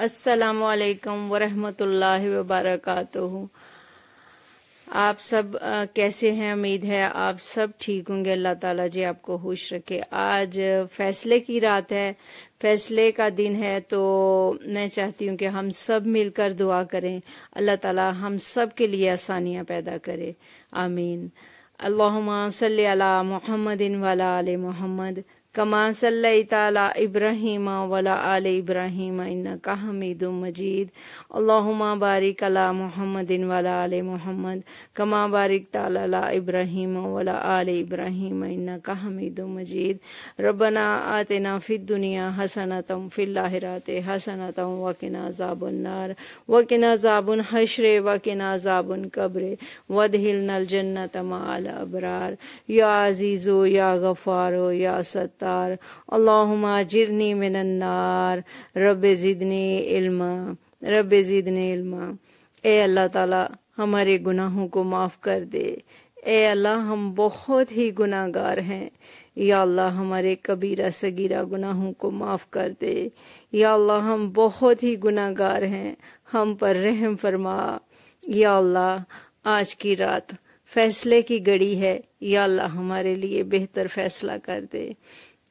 السلام علیکم ورحمۃ اللہ وبرکاتہ۔ آپ سب کیسے ہیں؟ امید ہے آپ سب ٹھیک ہوں گے۔ اللہ تعالیٰ جی آپ کو خوش رکھے۔ آج فیصلے کی رات ہے۔ فیصلے کا دن ہے تو میں چاہتی ہوں کہ ہم سب مل کر دعا کریں۔ اللہ تعالیٰ ہم سب کے لیے آسانیاں پیدا کرے۔ آمین۔ اللہم صلی علی محمد ولا آل محمد۔ کما صلی تعالی ابراہیم ولا آل ابراہیم انکا حمید مجید. اللہم بارک علی محمد ولا آل محمد. کما بارک تعالی ابراہیم ولا آل ابراہیم انکا حمید مجید. ربنا آتنا فی الدنیا حسنتا فی الاخرات حسنتا وقنا عذاب النار. وقنا عذاب الحشر وقنا عذاب القبر. ودخلنا الجنت مع الابرار. یا عزیزو، یا غفارو، یا ستار اللہم اجرنی من النار۔ رب زدنی علما۔ رب زدنی علما۔ اے اللہ تعالی، ہمارے گناہوں کو معاف کر دے۔ اے اللہ، ہم بہت ہی گناہ گار ہیں۔ یا اللہ، ہمارے کبیرہ سگیرہ گناہوں کو معاف کر دے۔ یا اللہ، ہم بہت ہی گناہ گار ہیں۔ ہم پر رحم فرما۔ یا اللہ، آج کی رات فیصلے کی گڑی ہے۔ یا اللہ، ہمارے لیے بہتر فیصلہ کر دے۔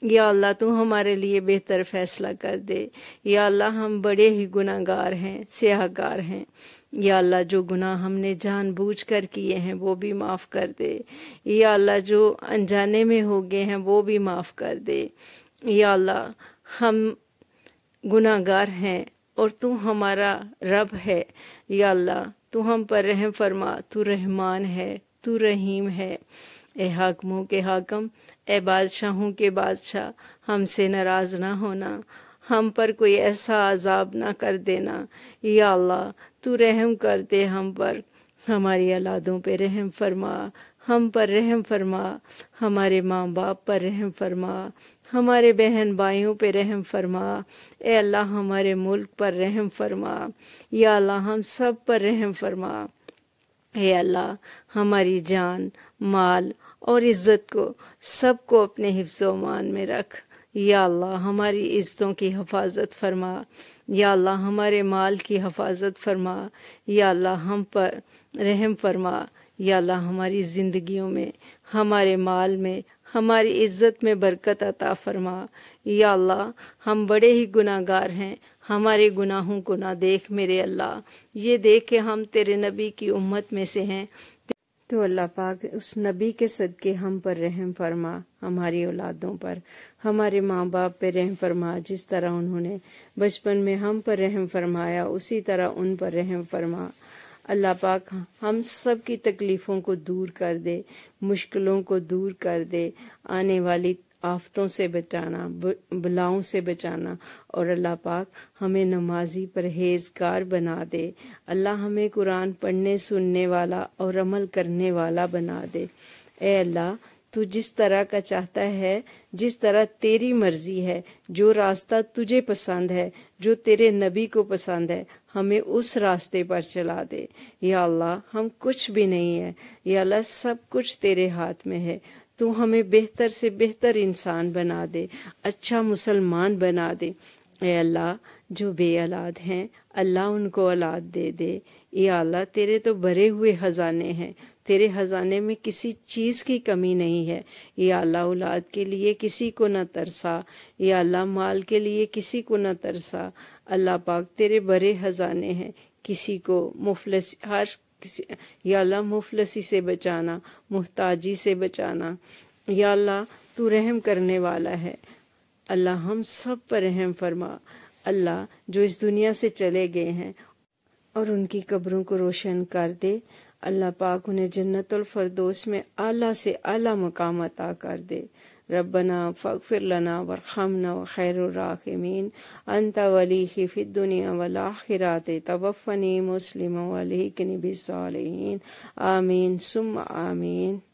یا اللہ تو ہمارے لیے بہتر فیصلہ کر دے۔ یا اللہ ہم بڑے ہی گناہ گار ہیں سیاہ گار ہیں۔ یا اللہ جو گناہ ہم نے جان بوجھ کر کیے ہیں، وہ بھی معاف کر دے۔ یا اللہ جو انجانے میں ہو گئے ہیں، وہ بھی معاف کر دے۔ یا اللہ ہم گناہ گار ہیں اور تو ہمارا رب ہے۔ یا اللہ تو ہم پر رحم فرما، تو رحمان ہے، تو رحیم ہے۔ اے حاکموں کے حاکم، اے بادشاہوں کے بادشاہ، ہم سے ناراض نہ ہونا، ہم پر کوئی ایسا عذاب نہ کر دینا۔ یا اللہ، تو رحم کر دے ہم پر۔ ہماری اولادوں پہ رحم فرما۔ ہم پر رحم فرما۔ ہمارے ماں باپ پر رحم فرما۔ ہمارے بہن بھائیوں پہ رحم فرما۔ اے اللہ، ہمارے ملک پر رحم فرما۔ یا اللہ، ہم سب پر رحم فرما۔ اے اللہ، ہماری جان، مال اور عزت کو، سب کو اپنے حفظ و مان میں رکھ۔ یا اللہ، ہماری عزتوں کی حفاظت فرما۔ یا اللہ، ہمارے مال کی حفاظت فرما۔ یا اللہ، ہم پر رحم فرما۔ یا اللہ، ہماری زندگیوں میں، ہمارے مال میں، ہماری عزت میں برکت عطا فرما۔ یا اللہ، ہم بڑے ہی گناہ گار ہیں۔ ہمارے گناہوں کو نہ دیکھ میرے اللہ۔ یہ دیکھ کہ ہم تیرے نبی کی امت میں سے ہیں۔ تو اللہ پاک اس نبی کے صدقے ہم پر رحم فرما، ہماری اولادوں پر، ہمارے ماں باپ پہ رحم فرما، جس طرح انہوں نے بچپن میں ہم پر رحم فرمایا، اسی طرح ان پر رحم فرما۔ اللہ پاک ہم سب کی تکلیفوں کو دور کر دے، مشکلوں کو دور کر دے، آنے والی آفتوں سے بچانا بلاؤں سے بچانا۔ اور اللہ پاک ہمیں نمازی پرہیزگار بنا دے۔ اللہ ہمیں قرآن پڑھنے، سننے والا اور عمل کرنے والا بنا دے۔ اے اللہ، تو جس طرح کا چاہتا ہے، جس طرح تیری مرضی ہے، جو راستہ تجھے پسند ہے، جو تیرے نبی کو پسند ہے، ہمیں اس راستے پر چلا دے۔ یا اللہ، ہم کچھ بھی نہیں ہے یا اللہ، سب کچھ تیرے ہاتھ میں ہے۔ تو ہمیں بہتر سے بہتر انسان بنا دے اچھا مسلمان بنا دے۔ اے اللہ، جو بے اولاد ہیں، اللہ ان کو اولاد دے دے۔ یا اللہ، تیرے تو بھرے ہوئے خزانے ہیں۔ تیرے خزانے میں کسی چیز کی کمی نہیں ہے۔ یا اللہ، اولاد کے لیے کسی کو نہ ترسا۔ یا اللہ، مال کے لیے کسی کو نہ ترسا۔ اللہ پاک، تیرے بڑے خزانے ہیں۔ کسی کو مفلس، ہر کسی یا اللہ مفلسی سے بچانا، محتاجی سے بچانا۔ یا اللہ تو رحم کرنے والا ہے۔ اللہ ہم سب پر رحم فرما۔ اللہ جو اس دنیا سے چلے گئے ہیں اور ان کی قبروں کو روشن کر دے۔ اللہ پاک انہیں جنت الفردوس میں اعلیٰ سے اعلیٰ مقام عطا کر دے۔ ربنا فاغفر لنا ورحمنا وخیر الراحمین۔ انت ولی فی الدنیا والآخرات، توفنی مسلم ولیکنی بالصالحین آمین، ثم آمین۔